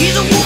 He's a